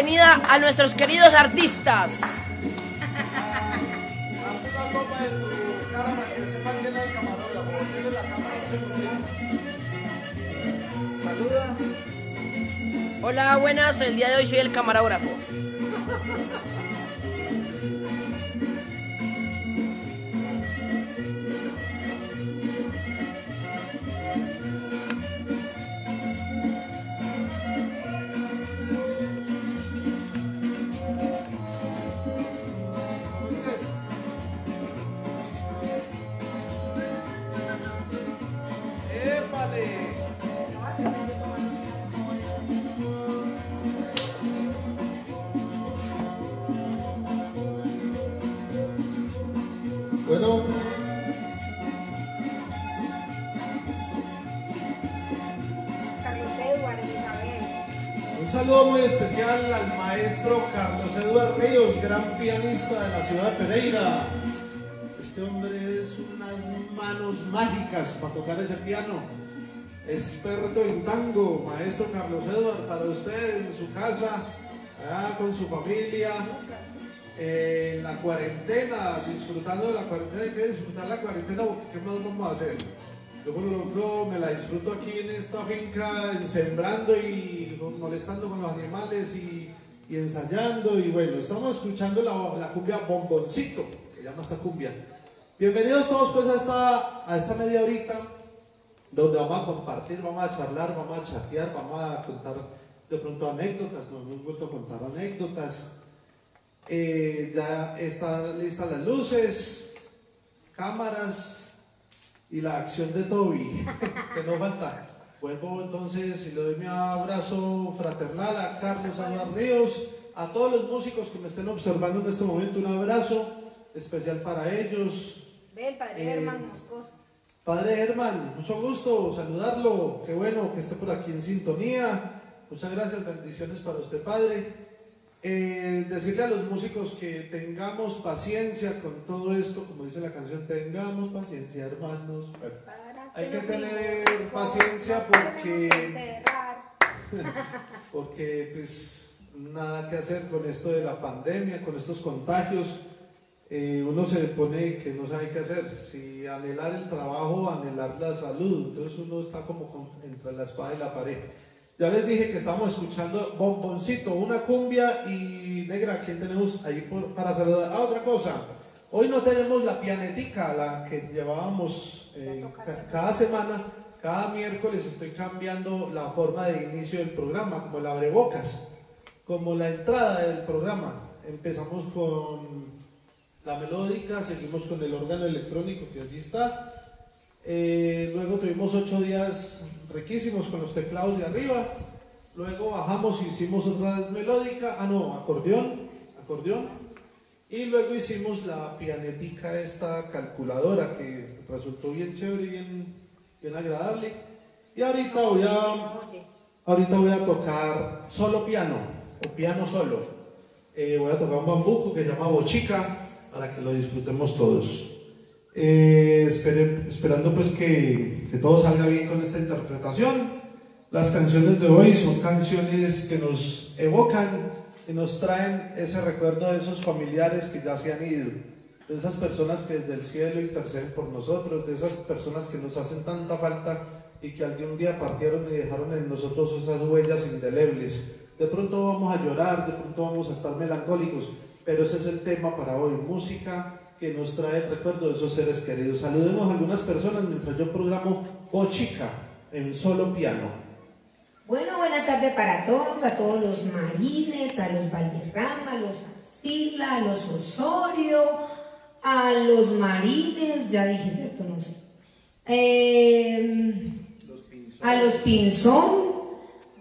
bienvenida a nuestros queridos artistas. Hola, buenas. El día de hoy soy el camarógrafo. Al maestro Carlos Eduardo Ríos, gran pianista de la ciudad de Pereira. Este hombre es unas manos mágicas para tocar ese piano. Experto en tango, maestro Carlos Eduardo, para usted en su casa, allá con su familia, en la cuarentena, disfrutando de la cuarentena, hay que disfrutar la cuarentena ¿qué más vamos a hacer? Yo por ejemplo me la disfruto aquí en esta finca, sembrando y molestando con los animales y, ensayando y bueno, estamos escuchando la, la cumbia Bomboncito, que llama esta cumbia. Bienvenidos todos pues a esta, a esta media horita donde vamos a compartir, vamos a charlar, vamos a chatear, vamos a contar de pronto anécdotas, nos hemos vuelto a contar anécdotas. Eh, ya están listas las luces, cámaras y la acción de Toby, que no falta. Vuelvo entonces y le doy mi abrazo fraternal a Carlos Álvarez Ríos, a todos los músicos que me estén observando en este momento, un abrazo especial para ellos. Ve el padre Eh, Germán Moscoso. Padre Germán, mucho gusto saludarlo, qué bueno que esté por aquí en sintonía. Muchas gracias, bendiciones para usted, Padre. Eh, decirle a los músicos que tengamos paciencia con todo esto, como dice la canción, tengamos paciencia, hermanos. Bueno, hay que tener paciencia porque- porque pues nada que hacer con esto de la pandemia, con estos contagios. Eh, uno se pone que no sabe qué hacer, si anhelar el trabajo anhelar la salud, entonces uno está como con- entre la espada y la pared. Ya les dije que estábamos escuchando Bomboncito, una cumbia y negra, ¿quién tenemos ahí por- para saludar? Ah, otra cosa, hoy no tenemos la pianetica, la que llevábamos eh, cada semana, cada miércoles estoy cambiando la forma de inicio del programa, como el abrebocas, como la entrada del programa. Empezamos con la melódica, seguimos con el órgano electrónico que allí está. Eh, luego tuvimos ocho días riquísimos con los teclados de arriba. Luego bajamos y hicimos otra vez melódica, ah no, acordeón, acordeón. Y luego hicimos la pianetica, esta calculadora que resultó bien chévere y bien, bien agradable. Y ahorita voy a, ahorita voy a tocar solo piano o piano solo. Eh, voy a tocar un bambuco que se llama bochica para que lo disfrutemos todos. Eh, espere- esperando pues que, que todo salga bien con esta interpretación. Las canciones de hoy son canciones que nos evocan y nos traen ese recuerdo de esos familiares que ya se han ido, de esas personas que desde el cielo interceden por nosotros, de esas personas que nos hacen tanta falta y que algún día partieron y dejaron en nosotros esas huellas indelebles. De pronto vamos a llorar, de pronto vamos a estar melancólicos, pero ese es el tema para hoy, música que nos trae el recuerdo de esos seres queridos. Saludemos a algunas personas mientras yo programo Bochica en solo piano. Bueno, buena tarde para todos, a todos los marines, a los Valderrama, a los Ancila, a los Osorio, a los marines, ya dije, ¿cierto? No sé. Eh, a los Pinzón.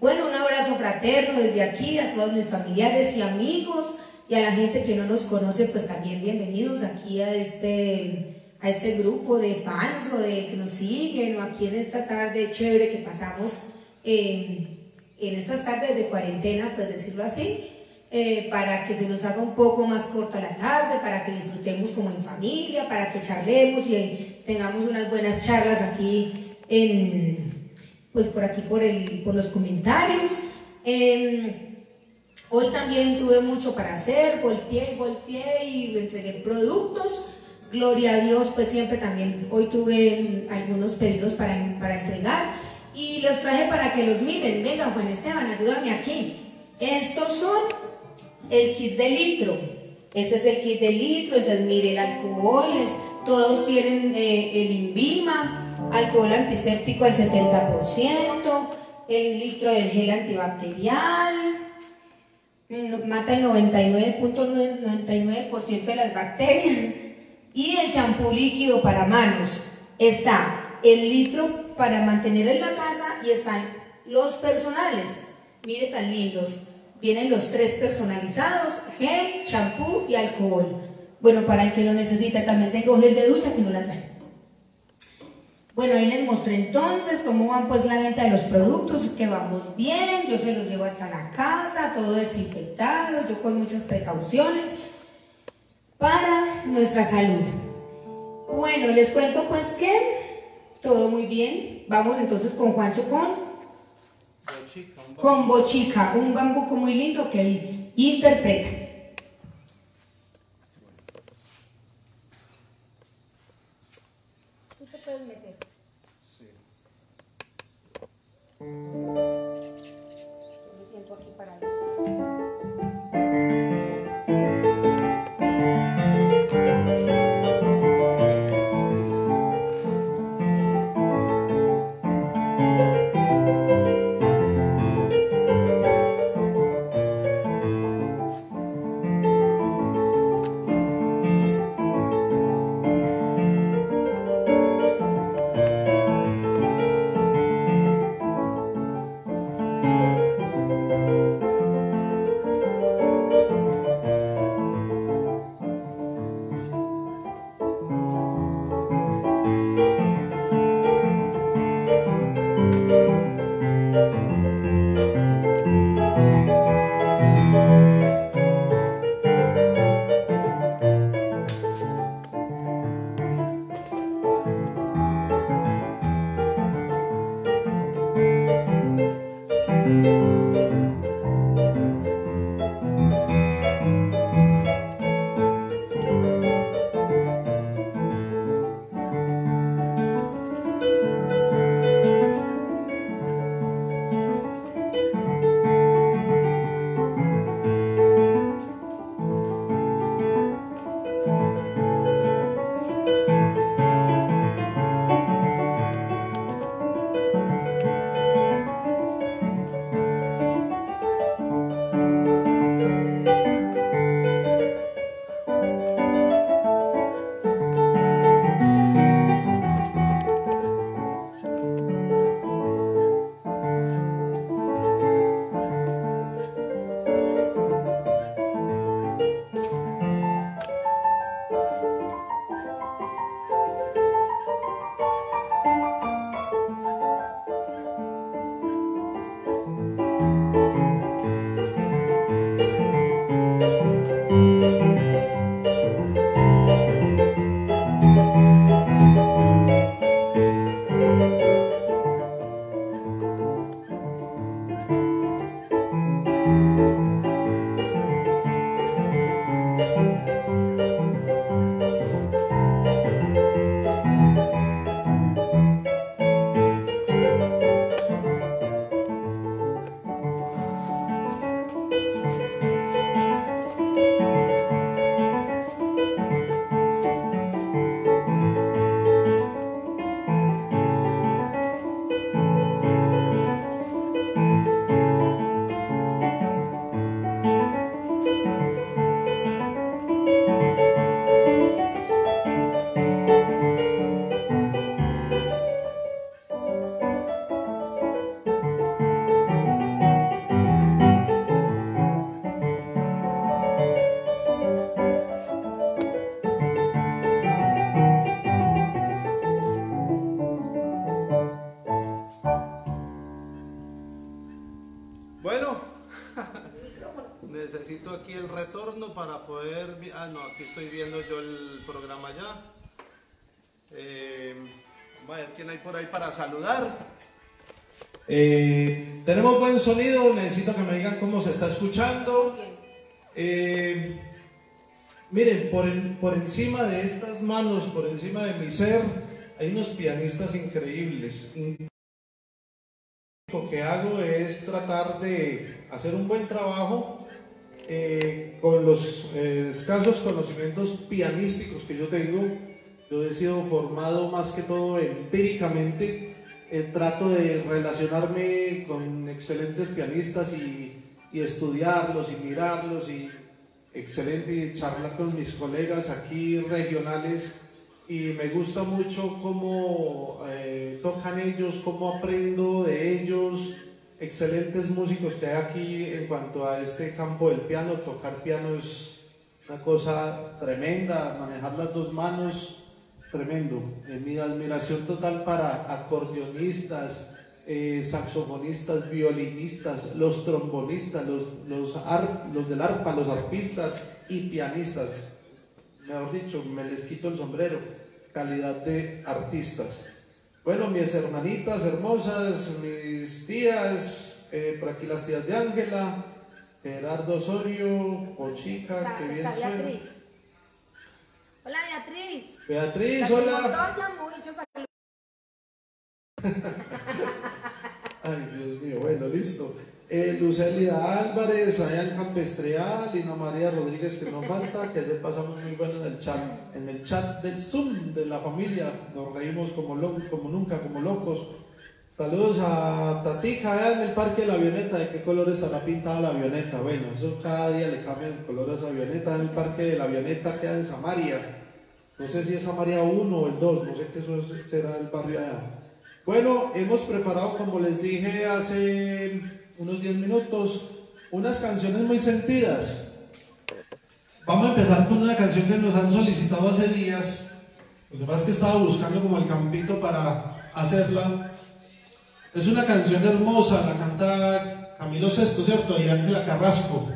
Bueno, un abrazo fraterno desde aquí a todos mis familiares y amigos y a la gente que no nos conoce, pues también bienvenidos aquí a este, a este grupo de fans o de que nos siguen o aquí en esta tarde chévere que pasamos eh, en estas tardes de cuarentena, pues decirlo así, eh, para que se nos haga un poco más corta la tarde, para que disfrutemos como en familia, para que charlemos y tengamos unas buenas charlas aquí en, pues por aquí por, el, por los comentarios. Eh, Hoy también tuve mucho para hacer, volteé y volteé y entregué productos. Gloria a Dios, pues siempre también. Hoy tuve algunos pedidos para, para entregar y los traje para que los miren. Venga, Juan Esteban, ayúdame aquí. Estos son el kit de litro. Este es el kit de litro, entonces miren, alcoholes, todos tienen eh, el INVIMA, alcohol antiséptico al 70%, el litro del gel antibacterial, mata el 99.99% de las bacterias, y el champú líquido para manos. Está el litro para mantener en la casa y están los personales. Mire tan lindos. Vienen los tres personalizados, gel, champú y alcohol. Bueno, para el que lo necesita, también tengo gel de ducha que no la trae. Bueno, ahí les mostré entonces cómo van pues la venta de los productos, que vamos bien, yo se los llevo hasta la casa, todo desinfectado, yo con muchas precauciones para nuestra salud. Bueno, les cuento pues que todo muy bien. Vamos entonces con Juancho con con Bochica, un bambuco muy lindo que él interpreta. Buen sonido, necesito que me digan cómo se está escuchando. Eh, miren, por, por encima de estas manos, por encima de mi ser, hay unos pianistas increíbles. Lo que hago es tratar de hacer un buen trabajo eh, con los eh, escasos conocimientos pianísticos que yo tengo. Yo he sido formado más que todo empíricamente. Eh, trato de relacionarme con excelentes pianistas y, y estudiarlos y mirarlos y excelente y charlar con mis colegas aquí regionales. Y me gusta mucho cómo eh, tocan ellos, cómo aprendo de ellos, excelentes músicos que hay aquí en cuanto a este campo del piano, tocar piano es una cosa tremenda, manejar las dos manos, tremendo. En mi admiración total para acordeonistas, eh, saxofonistas, violinistas, los trombonistas, los, los, los del arpa, los arpistas y pianistas mejor dicho, me les quito el sombrero, calidad de artistas. Bueno, mis hermanitas hermosas, mis tías, eh, por aquí las tías de Ángela, Gerardo Osorio, Pochica, que bien suena. Hola Beatriz. Beatriz, hola. Ay, Dios mío, bueno, listo eh, Lucelida Álvarez, Ayan Campestreal, Lina María Rodríguez que nos falta, que ayer pasamos muy bueno en el chat, en el chat del Zoom de la familia, nos reímos como, como nunca, como locos. Saludos a Tatica, vean el parque de la avioneta, de qué color estará pintada la avioneta. Bueno, eso cada día le cambian el color a esa avioneta. En el parque de la avioneta queda en Samaria. No sé si es Samaria 1 o el 2, no sé qué eso será el barrio allá. Bueno, hemos preparado, como les dije hace unos 10 minutos, unas canciones muy sentidas. Vamos a empezar con una canción que nos han solicitado hace días. Lo que pasa es que estaba buscando como el campito para hacerla. Es una canción hermosa, la canta Camilo Sesto, ¿cierto? Y Ángela Carrasco.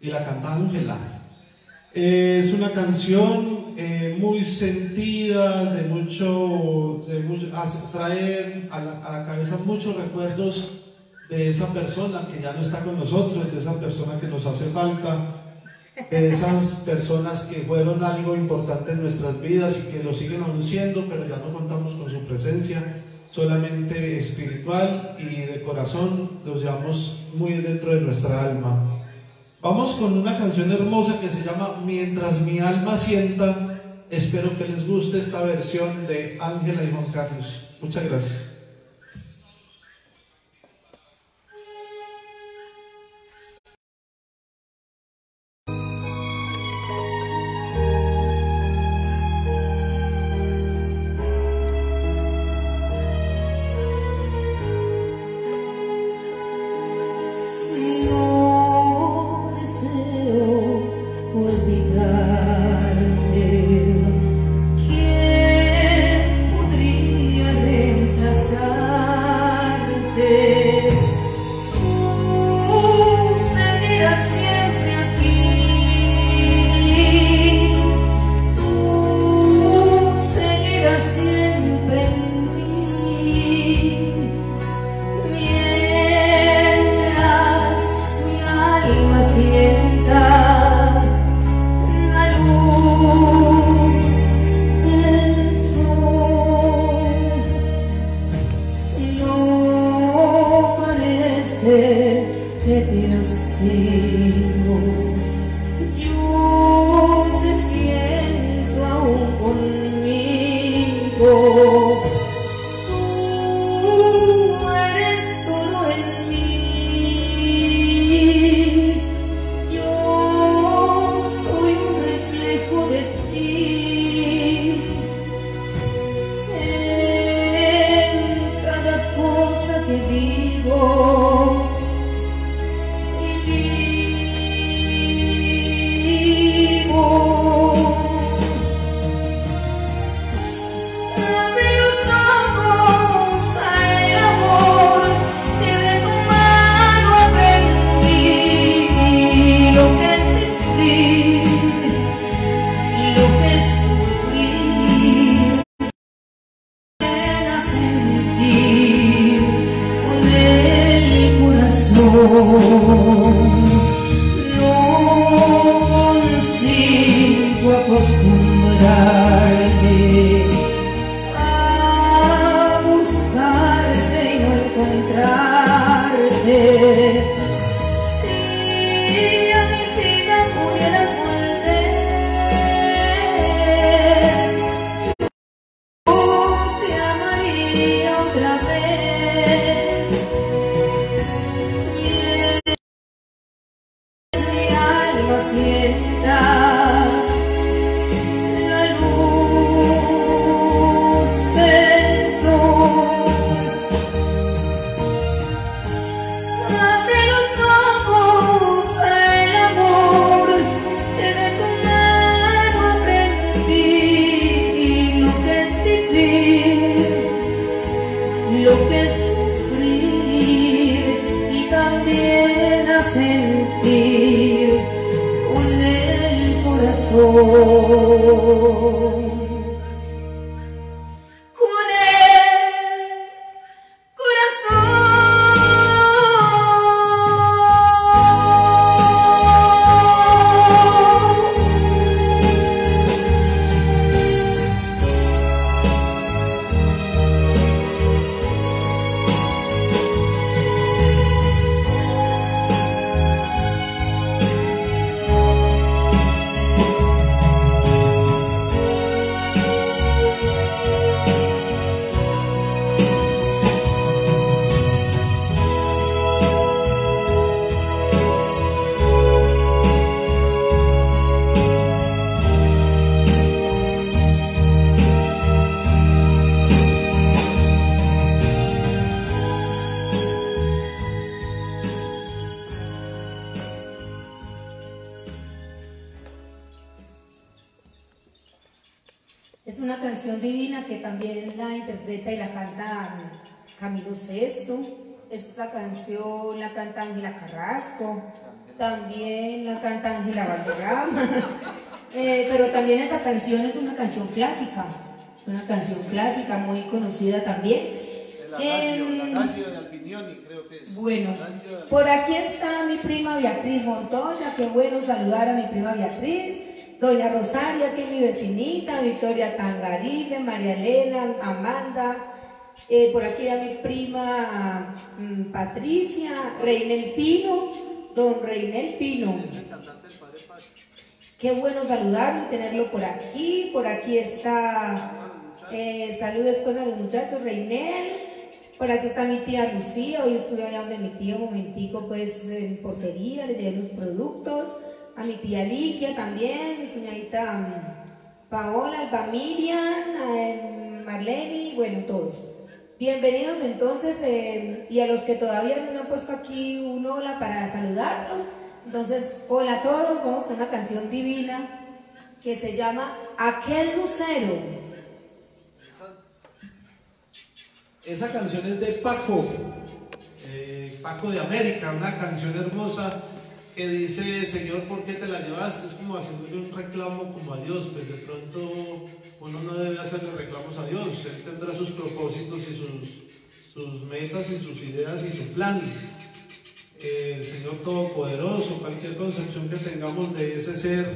Y la canta Ángela. Es una canción eh, muy sentida, de mucho, de mucho trae a la, a la cabeza muchos recuerdos de esa persona que ya no está con nosotros, de esa persona que nos hace falta, de esas personas que fueron algo importante en nuestras vidas y que lo siguen aún siendo, pero ya no contamos con su presencia, solamente espiritual y de corazón, los llevamos muy dentro de nuestra alma. Vamos con una canción hermosa que se llama Mientras mi alma sienta. Espero que les guste esta versión de Ángela y Juan Carlos. Muchas gracias. Esta canción la canta Ángela Carrasco. También la canta Ángela Valderrama. Eh, pero también esa canción es una canción clásica. Una canción clásica muy conocida también. Em, bueno, por aquí está mi prima Beatriz Montoya, qué bueno saludar a mi prima Beatriz, doña Rosaria, que es mi vecinita, Victoria Tangarife, María Elena, Amanda, eh, por aquí a mi prima mm, Patricia, Reinel Pino, don Reinel Pino. Qué bueno saludarlo y tenerlo por aquí. Por aquí está, eh, saludos pues a los muchachos, Reinel. Por aquí está mi tía Lucía. Hoy estuve allá donde mi tío, un momentico, pues en portería, le llevé los productos. A mi tía Ligia también, mi cuñadita mm, Paola, Alba Miriam, eh, Marlene, bueno, todos. Bienvenidos entonces, eh, y a los que todavía no han puesto aquí un hola para saludarlos. Entonces, hola a todos, vamos con una canción divina que se llama Aquel Lucero. Esa canción es de Paco, eh, Paco de América, una canción hermosa que dice, Señor, ¿por qué te la llevaste? Es como haciéndole un reclamo como a Dios, pues de pronto uno no debe hacerle reclamos a Dios, Él tendrá sus propósitos y sus, sus metas y sus ideas y su plan. El Señor Todopoderoso, cualquier concepción que tengamos de ese ser,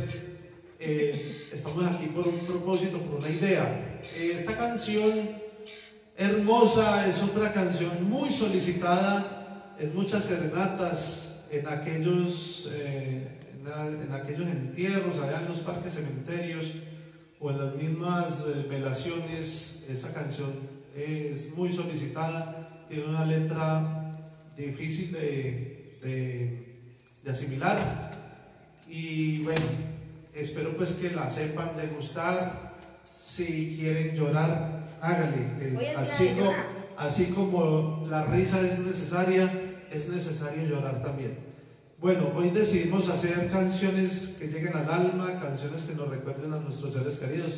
eh, estamos aquí por un propósito, por una idea. Eh, esta canción hermosa es otra canción muy solicitada en muchas serenatas, en aquellos, eh, en aquellos entierros, allá en los parques cementerios o en las mismas eh, velaciones. Esa canción es muy solicitada, tiene una letra difícil de, de- de asimilar y bueno, espero pues que la sepan degustar. Si quieren llorar, háganle. así, llorar. así como la risa es necesaria, es necesario llorar también. Bueno, hoy decidimos hacer canciones que lleguen al alma, canciones que nos recuerden a nuestros seres queridos.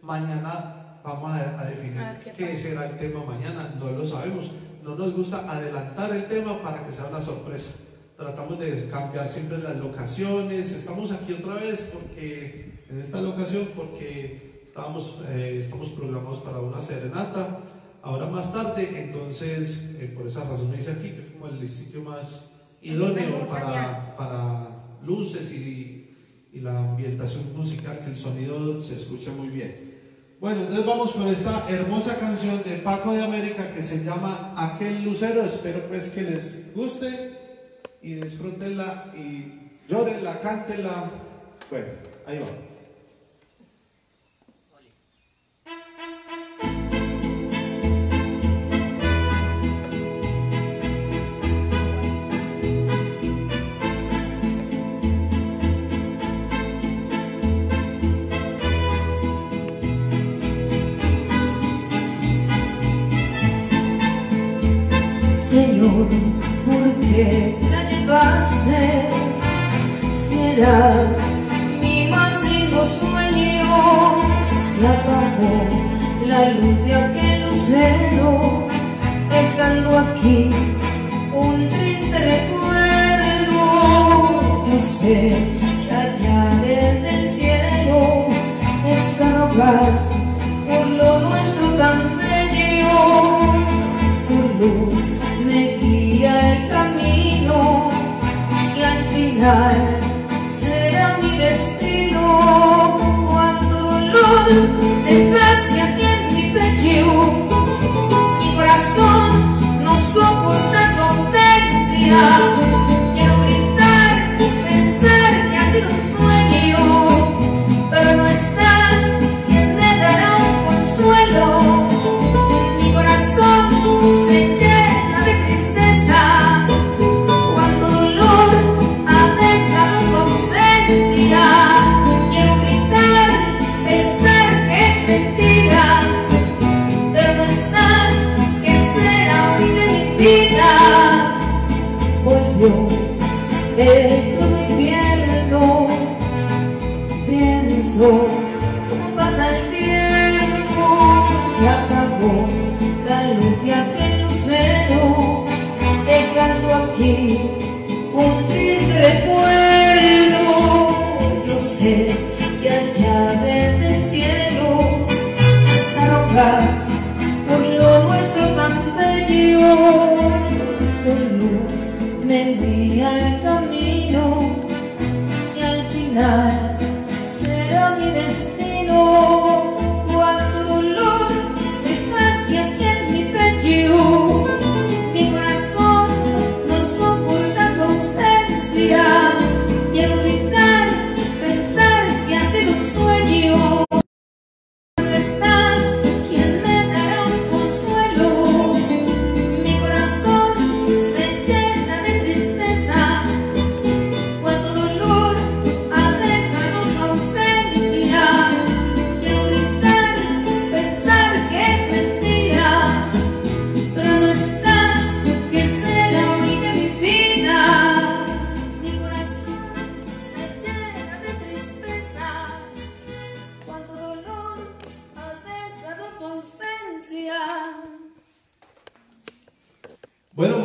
Mañana vamos a, a definir A ver qué qué será el tema mañana, no lo sabemos. No nos gusta adelantar el tema para que sea una sorpresa. Tratamos de cambiar siempre las locaciones. Estamos aquí otra vez porque en esta locación porque estábamos, eh, estamos programados para una serenata. Ahora más tarde, entonces eh, por esa razón me hice aquí, que es como el sitio más, idóneo para, para luces y, y la ambientación musical, que el sonido se escuche muy bien. Bueno, entonces vamos con esta hermosa canción de Paco de América que se llama Aquel Lucero. Espero pues que les guste y disfrútenla y llórenla, cántenla. Bueno, ahí va. La llevaste? Si era mi más lindo sueño, se apagó la luz de aquel lucero, dejando aquí un triste recuerdo. Yo sé que allá desde el cielo hogar por lo nuestro tan bello, será mi destino cuando dolor dejaste aquí en mi pecho. Mi corazón no soporta tu ausencia. Quiero gritar pensar que ha sido un sueño pero no estás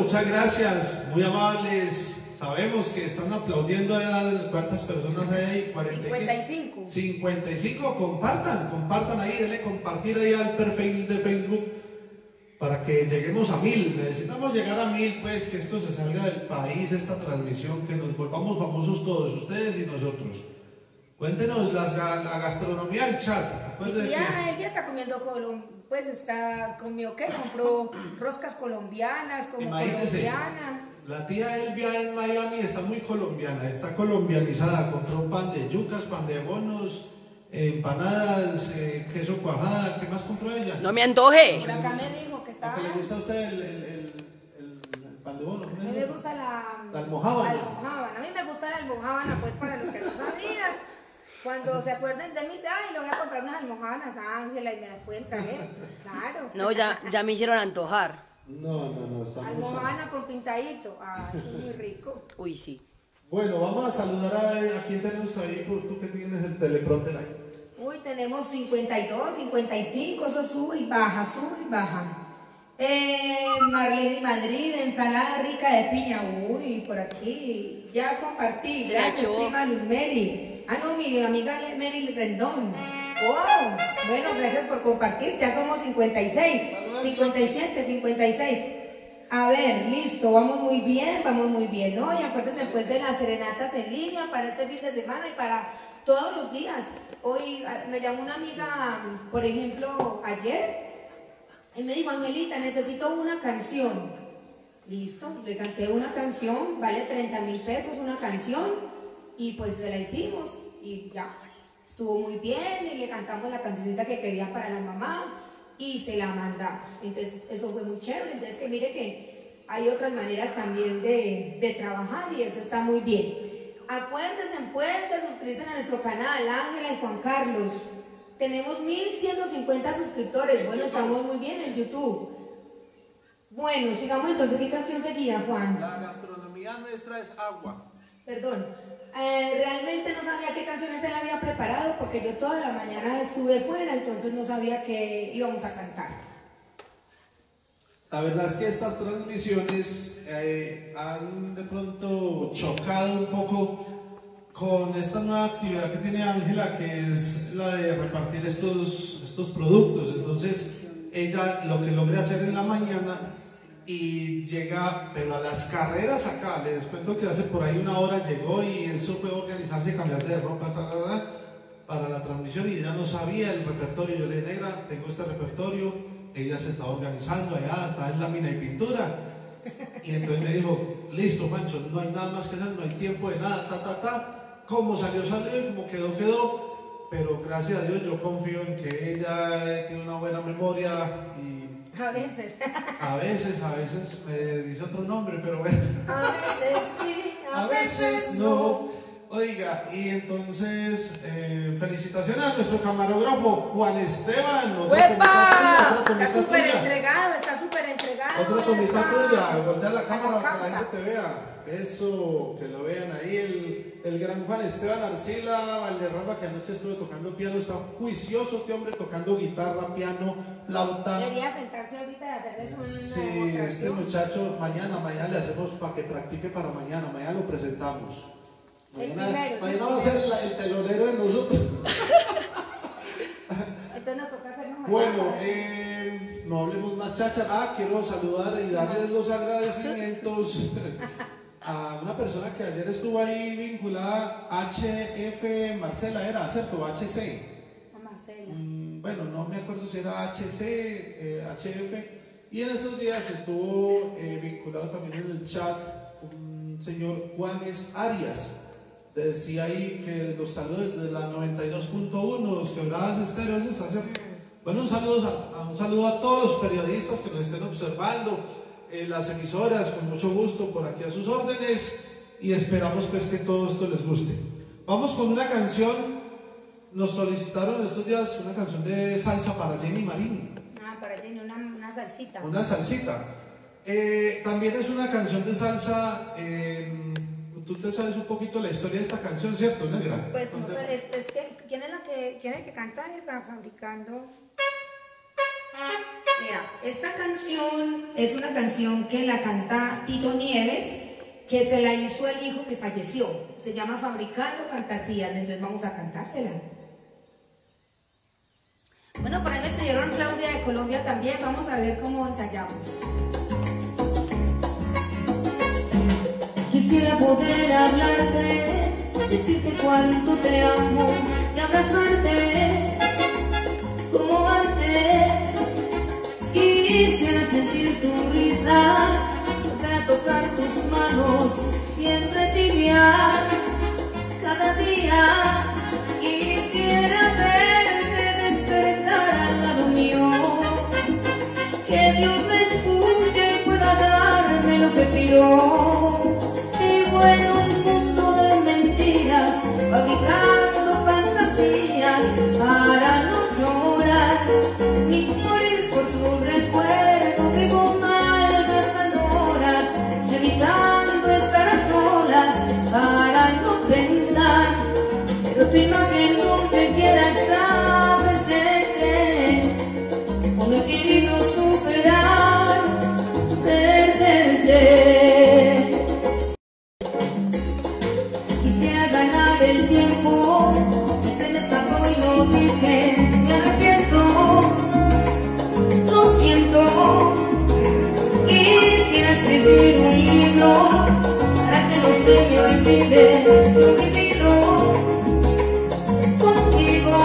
muchas gracias, muy amables. Sabemos que están aplaudiendo a cuántas personas hay ahí, 40 y qué? 55. 55, compartan, compartan ahí, denle compartir ahí al perfil de Facebook para que lleguemos a mil. Necesitamos llegar a mil, pues que esto se salga del país, esta transmisión, que nos volvamos famosos todos, ustedes y nosotros. Cuéntenos las ga- la gastronomía del chat. Acuérdense Ya, él ya está comiendo colom pues está comió qué compró roscas colombianas como Imagínense, colombiana la tía Elvia en Miami está muy colombiana, está colombianizada, compró pan de yucas, pan de bonos, empanadas, eh, queso cuajada, ¿qué más compró ella? No me antoje. por acá me dijo que ¿A estaba qué le gusta a usted el, el- el- el- el pan de bono? a ¿Cómo mí me gusta la La almojábana. la almojábana. a mí me gusta la almojábana pues para los que no sabían cuando se acuerden de mí, ay, le voy a comprar unas almojábanas a Ángela y me las pueden traer. Claro. No, ya, ya me hicieron antojar. No, no, no, está muy sano. Almojábana con pintadito. Ah, eso es muy rico. Uy, sí. Bueno, vamos a saludar a, a quién tenemos ahí, por tú que tienes el teleprompter ahí. Uy, tenemos 52, 55, eso sube y baja, sube y baja. Eh, Marlene Madrid, ensalada rica de piña. Uy, por aquí. Ya compartí. Gracias, prima Luz Mary. Ah, no, mi amiga Mary Rendón. Wow. Bueno, gracias por compartir. Ya somos 56, 57, 56. A ver, listo, vamos muy bien, vamos muy bien, ¿no? Y acuérdense pues de las serenatas en línea para este fin de semana y para todos los días. Hoy ah, me llamó una amiga, por ejemplo, ayer, y me dijo, Angelita, necesito una canción. Listo, le canté una canción, vale 30 mil pesos una canción, y pues se la hicimos, y ya, estuvo muy bien, y le cantamos la cancionita que quería para la mamá, y se la mandamos. Entonces, eso fue muy chévere. Entonces, que mire que hay otras maneras también de, de trabajar y eso está muy bien. Acuérdense, pues, de suscribirse a nuestro canal, Ángela y Juan Carlos. Tenemos 1150 suscriptores. Bueno, estamos muy bien en YouTube. Bueno, sigamos entonces. ¿Qué canción seguía, Juan? La gastronomía nuestra es agua. Perdón. Eh, realmente no sabía qué canciones él había preparado porque yo toda la mañana estuve fuera, entonces no sabía que íbamos a cantar. La verdad es que estas transmisiones eh, han de pronto chocado un poco con esta nueva actividad que tiene Ángela, que es la de repartir estos, estos productos. Entonces, ella lo que logra hacer en la mañana y llega, pero a las carreras acá, les cuento que hace por ahí una hora llegó y él supo organizarse, cambiarse de ropa para la transmisión y ella no sabía el repertorio. Yo le negra, tengo este repertorio, ella se estaba organizando allá, está en lámina y pintura. Y entonces me dijo, listo, Pancho, no hay nada más que hacer, no hay tiempo de nada, ta, ta, ta. Como salió, salió, y como quedó, quedó. Pero gracias a Dios yo confío en que ella tiene una buena memoria y a veces. A veces, a veces me dice otro nombre, pero bueno. A veces sí, a, veces, no. Oiga, y entonces, eh, felicitaciones a nuestro camarógrafo Juan Esteban. ¡Huepa! Está súper entregado, está súper entregado. Otra tomita tuya, voltea la cámara para que la gente te vea. Eso, que lo vean ahí, el, el gran Juan Esteban Arcila Valderrama, que anoche estuve tocando piano, está juicioso este hombre tocando guitarra, piano, flauta. Debería sentarse ahorita y hacerles una Sí, este muchacho, mañana, mañana le hacemos para que practique para mañana, mañana lo presentamos. Mañana, mañana va a ser el, telonero de nosotros. Entonces nos toca hacernos Bueno, eh, no hablemos más chacha. Ah, quiero saludar y darles los agradecimientos a una persona que ayer estuvo ahí vinculada, HF Marcela era, ¿cierto? HC. Marcela. Mm, bueno, no me acuerdo si era HC, eh, HF. Y en esos días estuvo eh, vinculado también en el chat un señor Juanes Arias. Decía ahí que los saludos de la 92.1, los quebradas estéreos, Bueno, un saludo, a, un saludo a todos los periodistas que nos estén observando eh, las emisoras, con mucho gusto por aquí a sus órdenes y esperamos pues que todo esto les guste. Vamos con una canción, nos solicitaron estos días una canción de salsa para Jenny Marín. Ah, para Jenny, una, una salsita. Una salsita. Eh, también es una canción de salsa, tú te sabes un poquito la historia de esta canción, ¿cierto, Negra? Pues no, es, es, que, ¿quién es la que, quién es que canta esa? Fabricando... Mira, esta canción es una canción que la canta Tito Nieves, que se la hizo el hijo que falleció. Se llama Fabricando Fantasías, entonces vamos a cantársela. Bueno, por ahí me pidieron Claudia de Colombia también, vamos a ver cómo ensayamos. Quisiera poder hablarte, decirte cuánto te amo y abrazarte como antes Quisiera sentir tu risa, para tocar tus manos, siempre tibias, cada día. Quisiera verte despertar al lado mío, que Dios me escuche y pueda darme lo que pido. Se me olvide vivido contigo.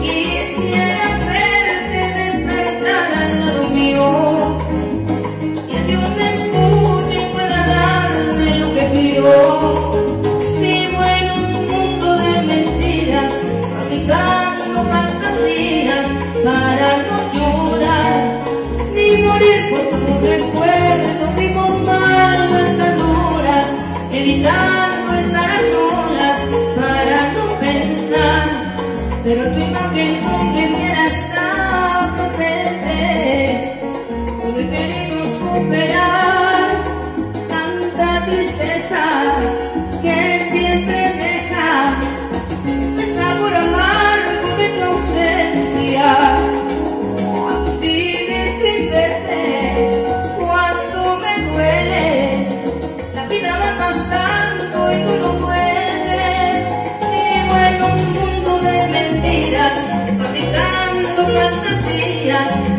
Quisiera verte despertar al lado mío a Dios me escuche y pueda darme lo que pido. Vivo en un mundo de mentiras, fabricando fantasías para no llorar ni morir por tu recuerdo. Vivo mal horas, evitando estar a solas para no pensar. Pero tu imagen donde quiera está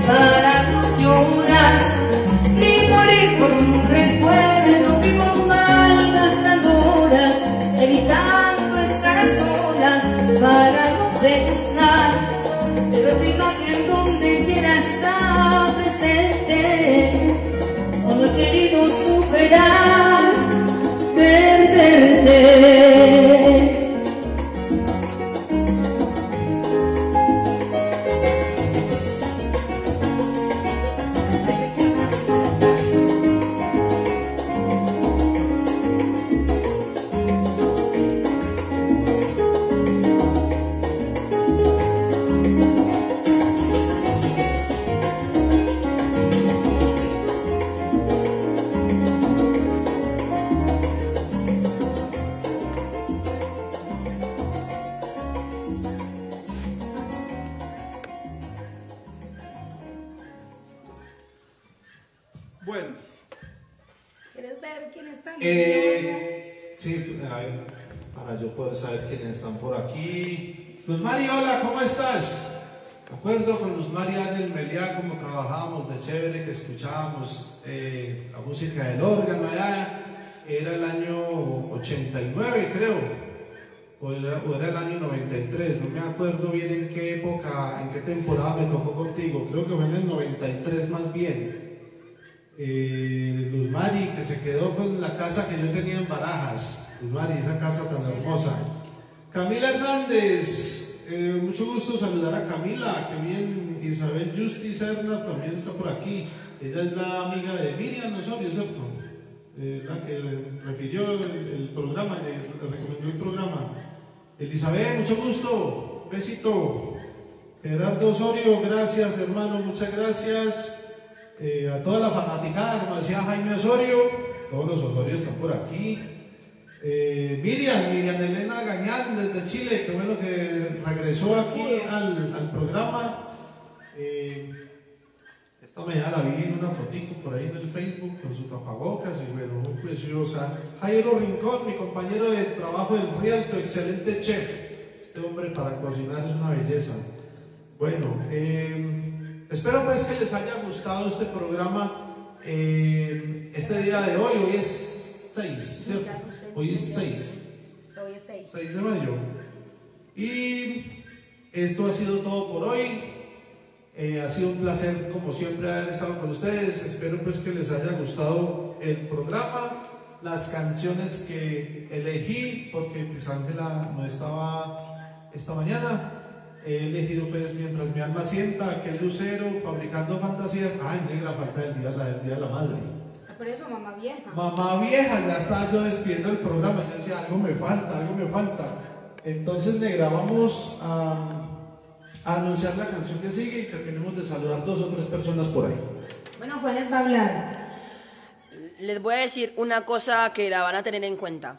para no llorar ni morir por un recuerdo. Vivo mal gastando horas, evitando estar a solas para no pensar. Pero tu imagen donde quiera está presente. O no he querido superar música del órgano allá. Era el año 89, creo. O era, o era el año 93, no me acuerdo bien en qué época, en qué temporada me tocó contigo. Creo que fue en el 93 más bien eh, Luz Mari, que se quedó con la casa que yo tenía en Barajas. Luz Mari, esa casa tan hermosa. Camila Hernández, eh, mucho gusto saludar a Camila, que bien Isabel Justi Serna también está por aquí. Ella es la amiga de Miriam Osorio, ¿cierto? La que refirió el, programa, le, le recomendó el programa. Elizabeth, mucho gusto, besito. Gerardo Osorio, gracias hermano, muchas gracias. Eh, a toda la fanaticada, como decía Jaime Osorio, todos los Osorio están por aquí. Eh, Miriam, Miriam Elena Gañán desde Chile, que bueno que regresó aquí al, al programa. Eh, esta mañana la vi en una fotico por ahí en el Facebook con su tapabocas y bueno, muy preciosa. Jairo Rincón, mi compañero de trabajo del Rialto, excelente chef. Este hombre para cocinar es una belleza. Bueno, eh, espero pues que les haya gustado este programa eh, este día de hoy. Hoy es 6, ¿cierto? Hoy es 6. Hoy es seis. 6 de mayo. Y esto ha sido todo por hoy. Eh, ha sido un placer, como siempre, haber estado con ustedes. Espero pues que les haya gustado el programa, las canciones que elegí, porque pues Ángela no estaba esta mañana. He elegido pues mientras mi alma sienta aquel lucero fabricando fantasías. Ay, negra, falta el día, la, el día de la madre. Ah, Por eso, mamá vieja. Mamá vieja, ya estaba yo despidiendo el programa, yo decía, algo me falta, algo me falta. Entonces, negra, vamos a anunciar la canción que sigue y terminemos de saludar dos o tres personas por ahí. Bueno, Juanes va a hablar. Les voy a decir una cosa que la van a tener en cuenta.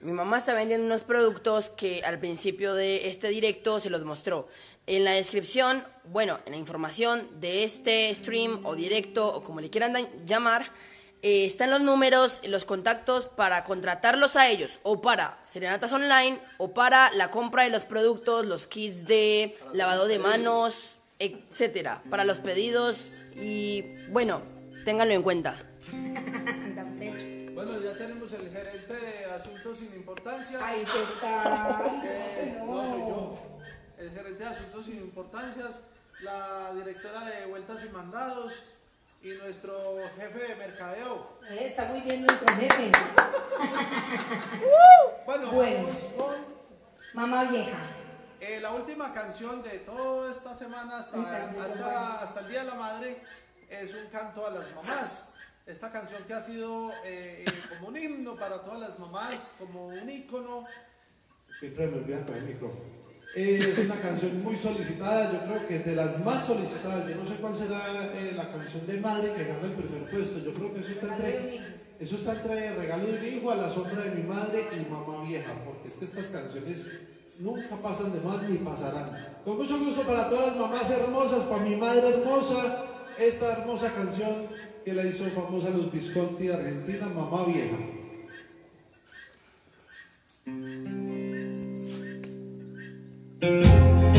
Mi mamá está vendiendo unos productos que al principio de este directo se los mostró. En la descripción, bueno, en la información de este stream o directo o como le quieran llamar, eh, están los números, los contactos para contratarlos a ellos o para serenatas online o para la compra de los productos, los kits de lavado de manos, etcétera, para los pedidos y bueno, ténganlo en cuenta. Bueno, ya tenemos el gerente de asuntos sin importancia. Ay, ¿qué tal? Eh, no, soy No. yo. El gerente de asuntos sin importancias, la directora de vueltas y mandados y nuestro jefe de mercadeo. Eh, Está muy bien nuestro jefe. Bueno, Bueno. vamos con Mamá vieja. eh, la última canción de toda esta semana hasta, hasta, hasta el Día de la Madre es un canto a las mamás. Esta canción que ha sido eh, eh, como un himno para todas las mamás, como un ícono. Siempre me olvidan con el micrófono. Eh, es una canción muy solicitada, yo creo que de las más solicitadas. Yo no sé cuál será eh, la canción de madre que gana el primer puesto. Yo creo que eso está entre, eso está entre Regalo de un hijo, A la sombra de mi madre y Mamá Vieja, porque es que estas canciones nunca pasan de más ni pasarán. Con mucho gusto para todas las mamás hermosas, para mi madre hermosa, esta hermosa canción que la hizo famosa los Visconti de Argentina, Mamá Vieja. Tu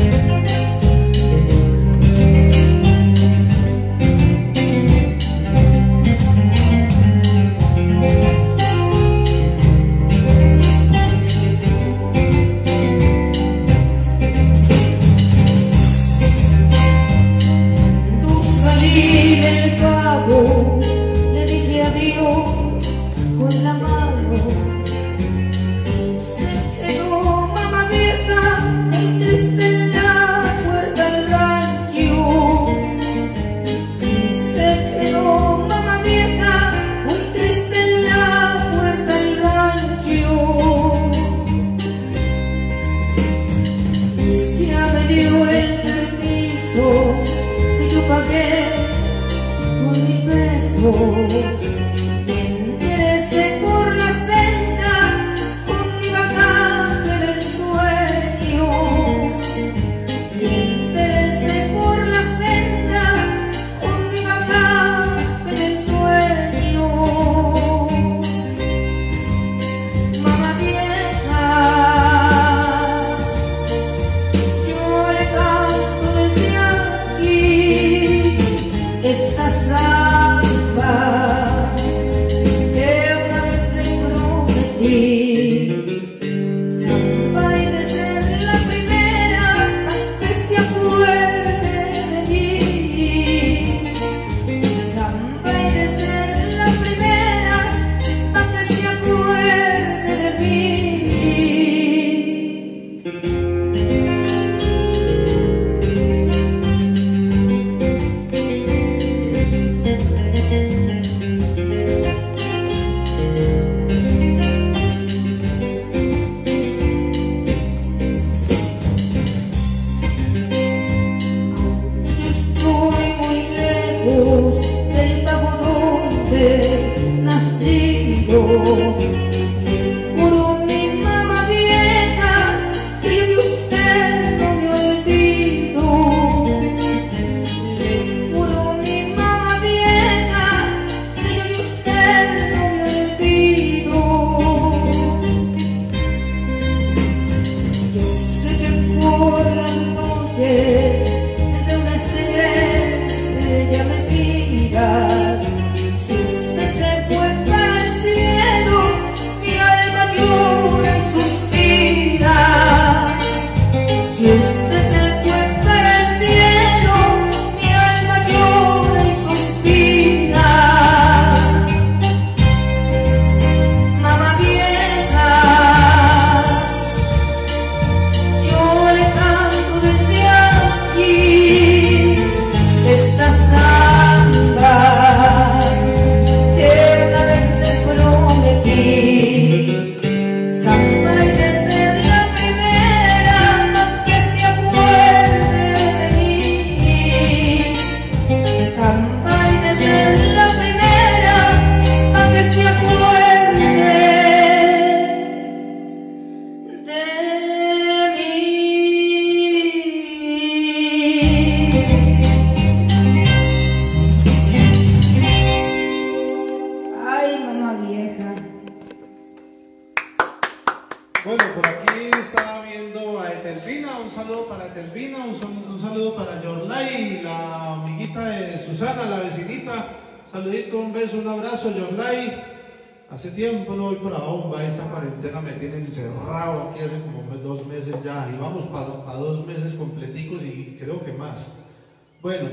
Bueno,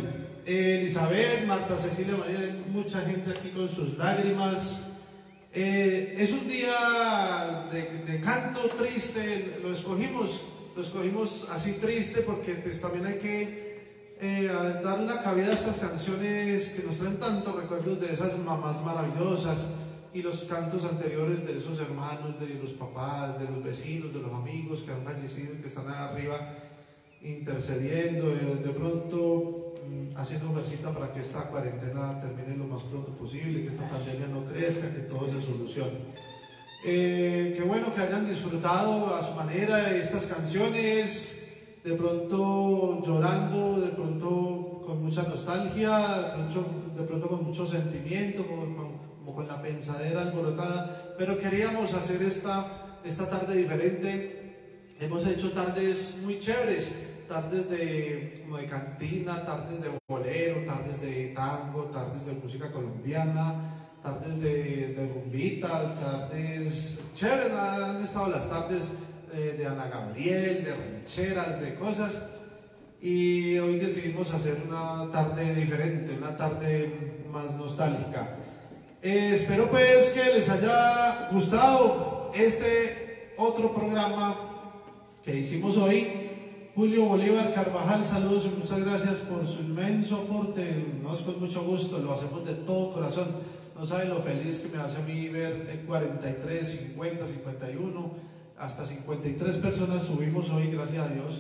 Elizabeth, Marta Cecilia María, hay mucha gente aquí con sus lágrimas. Eh, es un día de, canto triste, lo escogimos, lo escogimos así triste porque pues también hay que eh, dar una cabida a estas canciones que nos traen tantos recuerdos de esas mamás maravillosas y los cantos anteriores de esos hermanos, de los papás, de los vecinos, de los amigos que han fallecido que están arriba intercediendo, de, pronto mm, haciendo ejercita para que esta cuarentena termine lo más pronto posible, que esta pandemia no crezca, que todo se solucione. Eh, qué bueno que hayan disfrutado a su manera estas canciones, de pronto llorando, de pronto con mucha nostalgia, de pronto, con mucho sentimiento, con con la pensadera alborotada, pero queríamos hacer esta, esta tarde diferente. Hemos hecho tardes muy chéveres, tardes de, como de cantina, tardes de bolero, tardes de tango, tardes de música colombiana, tardes de, de tardes chéveres, han estado las tardes eh, de Ana Gabriel, de rancheras, de cosas. Y hoy decidimos hacer una tarde diferente, una tarde más nostálgica. Eh, espero pues que les haya gustado este otro programa que hicimos hoy. Julio Bolívar Carvajal, saludos y muchas gracias por su inmenso aporte. Nos con mucho gusto, lo hacemos de todo corazón. No sabe lo feliz que me hace a mí ver 43, 50, 51, hasta 53 personas subimos hoy, gracias a Dios,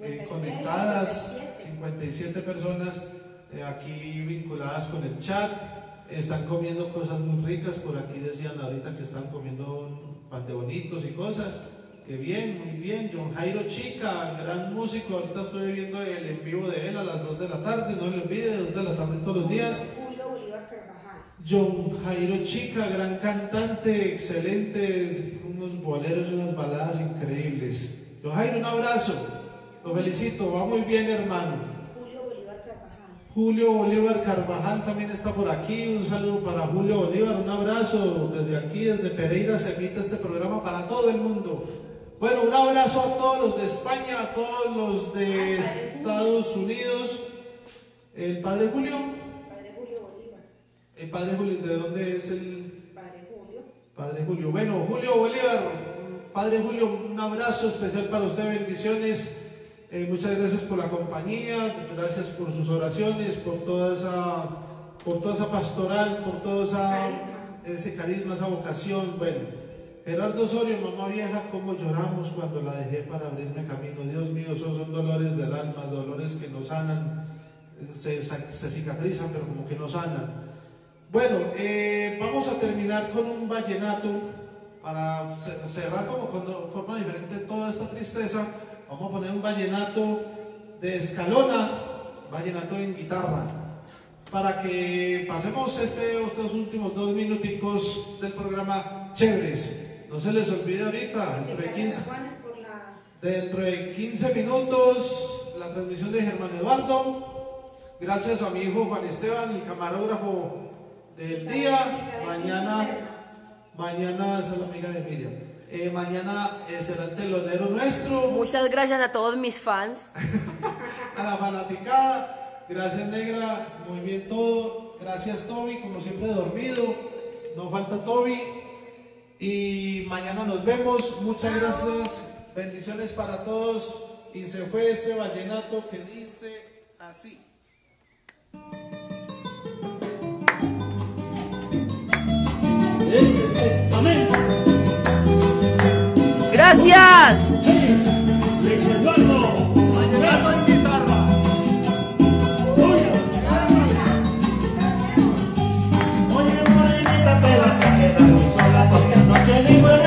eh, conectadas, 57 personas eh, aquí vinculadas con el chat están comiendo cosas muy ricas, por aquí decían ahorita que están comiendo pan de bonitos y cosas, que bien, muy bien, John Jairo Chica, gran músico, ahorita estoy viendo el en vivo de él a las 2 de la tarde, no le olvide, 2 de la tarde todos los días. Julio Bolívar Carvajal. John Jairo Chica, gran cantante, excelente, unos boleros y unas baladas increíbles. John Jairo, un abrazo, lo felicito, va muy bien hermano. Julio Bolívar Carvajal también está por aquí. Un saludo para Julio Bolívar, un abrazo desde aquí, desde Pereira se emite este programa para todo el mundo. Bueno, un abrazo a todos los de España, a todos los de Estados Unidos. El Padre Julio. Padre Julio Bolívar. El Padre Julio, ¿de dónde es el? Padre Julio. Padre Julio. Bueno, Julio Bolívar, Padre Julio, un abrazo especial para usted, bendiciones. Eh, muchas gracias por la compañía, gracias por sus oraciones, por toda esa, por toda esa pastoral, por todo esa, ese carisma, esa vocación. Bueno, Gerardo Osorio, mamá vieja, cómo lloramos cuando la dejé para abrirme camino. Dios mío, esos son dolores del alma, dolores que no sanan, se, cicatrizan, pero como que no sanan. Bueno, eh, vamos a terminar con un vallenato para cerrar como con forma diferente toda esta tristeza. Vamos a poner un vallenato de escalona, vallenato en guitarra, para que pasemos este, estos últimos dos minuticos del programa chéveres. No se les olvide ahorita, dentro de 15, dentro de 15 minutos, la transmisión de Germán Eduardo. Gracias a mi hijo Juan Esteban, el camarógrafo del día. Mañana, mañana es la amiga de Miriam. Eh, mañana eh, será el telonero nuestro. Muchas gracias a todos mis fans. a la fanaticada. Gracias, negra. Muy bien todo. Gracias, Toby. Como siempre, dormido. No falta Toby. Y mañana nos vemos. Muchas gracias. Bendiciones para todos. Y se fue este vallenato que dice así. Gracias. Luis Eduardo la noche